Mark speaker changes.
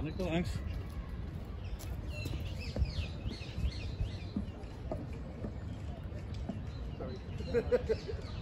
Speaker 1: kan ik wel langs.
Speaker 2: Sorry.